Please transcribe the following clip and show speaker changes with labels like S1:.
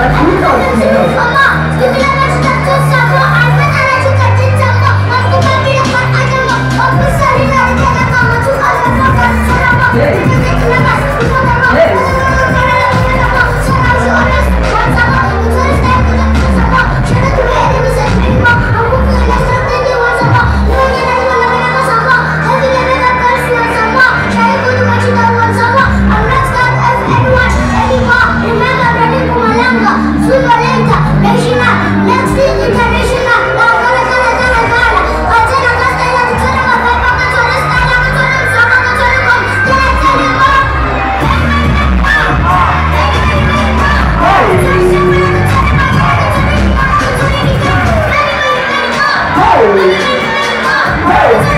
S1: 还不快点去领红包随随便便吃 Hey! Hey!